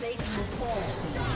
They will fall.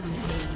Rampage.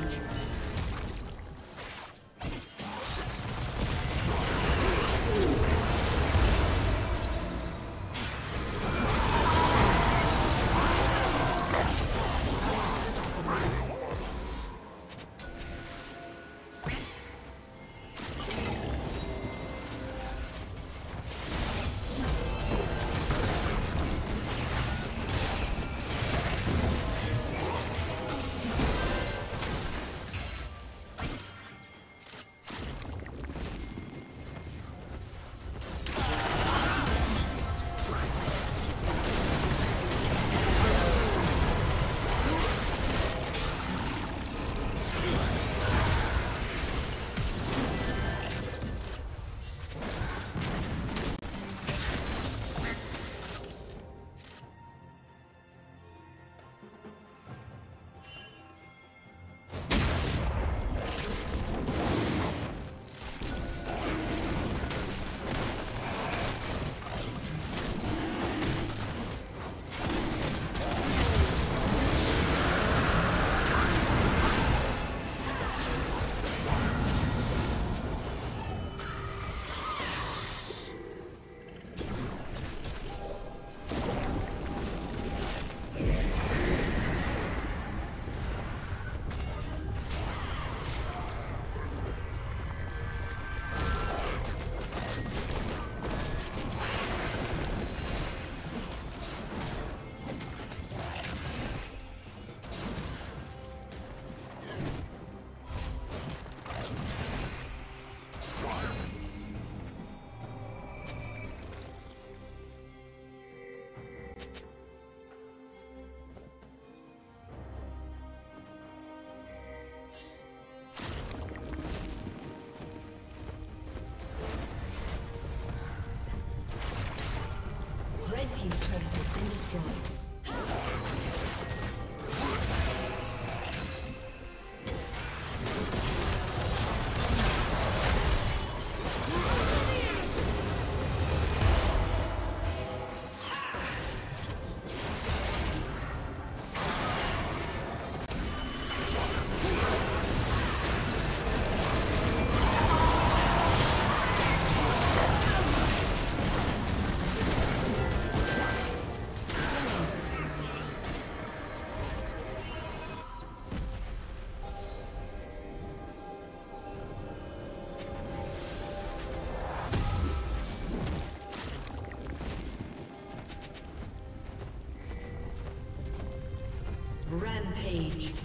Rampage.